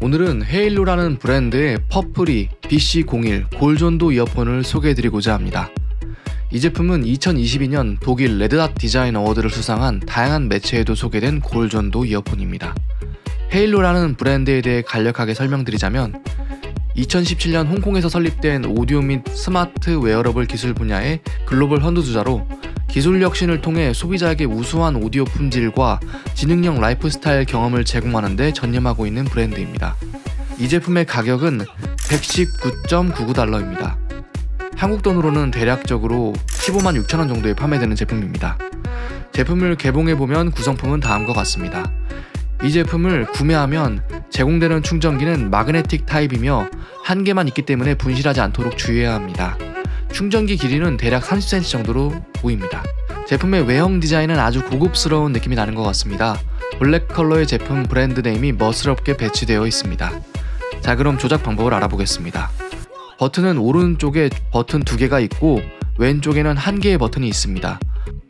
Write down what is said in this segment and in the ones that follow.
오늘은 헤이루라는 브랜드의 퍼프리 BC01 골전도 이어폰을 소개해드리고자 합니다. 이 제품은 2022년 독일 레드닷 디자인 어워드를 수상한 다양한 매체에도 소개된 골전도 이어폰입니다. 헤이루라는 브랜드에 대해 간략하게 설명드리자면 2017년 홍콩에서 설립된 오디오 및 스마트 웨어러블 기술 분야의 글로벌 선두주자로 기술 혁신을 통해 소비자에게 우수한 오디오 품질과 지능형 라이프스타일 경험을 제공하는 데 전념하고 있는 브랜드입니다. 이 제품의 가격은 119.99달러입니다. 한국 돈으로는 대략적으로 15만 6천원 정도에 판매되는 제품입니다. 제품을 개봉해보면 구성품은 다음과 같습니다. 이 제품을 구매하면 제공되는 충전기는 마그네틱 타입이며 한 개만 있기 때문에 분실하지 않도록 주의해야 합니다. 충전기 길이는 대략 30cm 정도로 보입니다. 제품의 외형 디자인은 아주 고급스러운 느낌이 나는 것 같습니다. 블랙 컬러의 제품 브랜드 name이 멋스럽게 배치되어 있습니다. 자 그럼 조작 방법을 알아보겠습니다. 버튼은 오른쪽에 버튼 두 개가 있고 왼쪽에는 한 개의 버튼이 있습니다.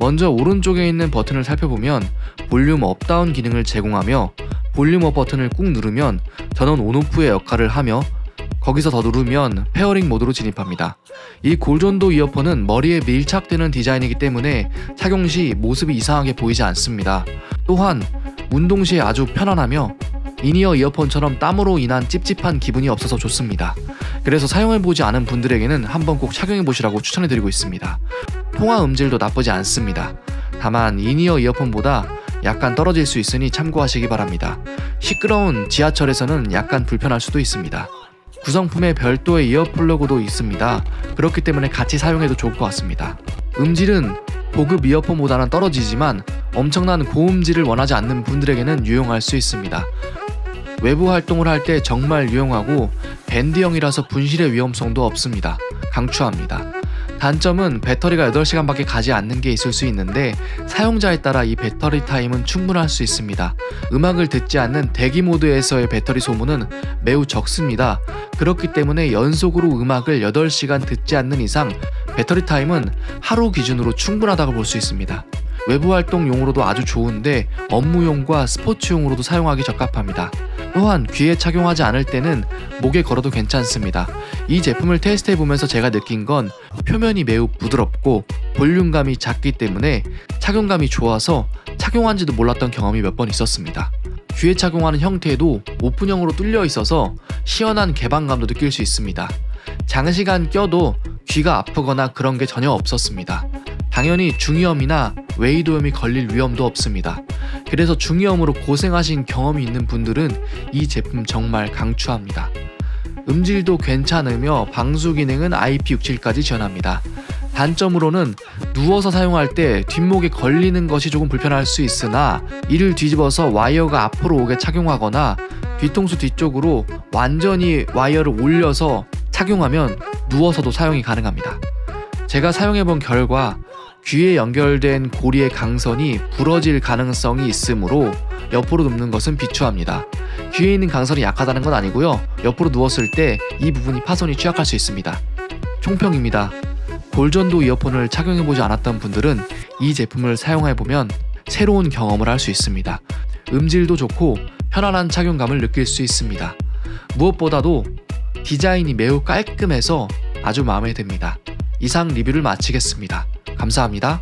먼저 오른쪽에 있는 버튼을 살펴보면 볼륨 up down 기능을 제공하며 볼륨 up 버튼을 꾹 누르면 전원 on off의 역할을 하며 거기서 더 누르면 pairing 모드로 진입합니다. 이 골전도 이어폰은 머리에 밀착되는 디자인이기 때문에 착용 시 모습이 이상하게 보이지 않습니다. 또한 운동 시에 아주 편안하며 이니어 이어폰처럼 땀으로 인한 찝찝한 기분이 없어서 좋습니다. 그래서 사용해보지 않은 분들에게는 한번 꼭 착용해보시라고 추천해드리고 있습니다. 통화 음질도 나쁘지 않습니다. 다만 이니어 이어폰보다 약간 떨어질 수 있으니 참고하시기 바랍니다. 시끄러운 지하철에서는 약간 불편할 수도 있습니다. 구성품에 별도의 이어 플러그도 있습니다. 그렇기 때문에 같이 사용해도 좋을 것 같습니다. 음질은 고급 이어폰보다는 떨어지지만 엄청난 고음질을 원하지 않는 분들에게는 유용할 수 있습니다. 외부 활동을 할 때 정말 유용하고 밴드형이라서 분실의 위험성도 없습니다. 강추합니다. 단점은 배터리가 8시간밖에 가지 않는 게 있을 수 있는데 사용자에 따라 이 배터리 타임은 충분할 수 있습니다. 음악을 듣지 않는 대기 모드에서의 배터리 소모는 매우 적습니다. 그렇기 때문에 연속으로 음악을 8시간 듣지 않는 이상 배터리 타임은 하루 기준으로 충분하다고 볼 수 있습니다. 외부 활동용으로도 아주 좋은데 업무용과 스포츠용으로도 사용하기 적합합니다. 또한 귀에 착용하지 않을 때는 목에 걸어도 괜찮습니다. 이 제품을 테스트해 보면서 제가 느낀 건 표면이 매우 부드럽고 볼륨감이 작기 때문에 착용감이 좋아서 착용한지도 몰랐던 경험이 몇 번 있었습니다. 귀에 착용하는 형태도 오픈형으로 뚫려 있어서 시원한 개방감도 느낄 수 있습니다. 장시간 껴도 귀가 아프거나 그런 게 전혀 없었습니다. 당연히 중이염이나 웨이도염이 걸릴 위험도 없습니다. 그래서 중이염으로 고생하신 경험이 있는 분들은 이 제품 정말 강추합니다. 음질도 괜찮으며 방수 기능은 IP67까지 지원합니다. 단점으로는 누워서 사용할 때 뒷목에 걸리는 것이 조금 불편할 수 있으나 이를 뒤집어서 와이어가 앞으로 오게 착용하거나 뒤통수 뒤쪽으로 완전히 와이어를 올려서 착용하면 누워서도 사용이 가능합니다. 제가 사용해본 결과 귀에 연결된 고리의 강선이 부러질 가능성이 있으므로 옆으로 눕는 것은 비추합니다. 귀에 있는 강선이 약하다는 건 아니고요. 옆으로 누웠을 때 이 부분이 파손이 취약할 수 있습니다. 총평입니다. 골전도 이어폰을 착용해보지 않았던 분들은 이 제품을 사용해보면 새로운 경험을 할 수 있습니다. 음질도 좋고 편안한 착용감을 느낄 수 있습니다. 무엇보다도 디자인이 매우 깔끔해서 아주 마음에 듭니다. 이상 리뷰를 마치겠습니다. 감사합니다.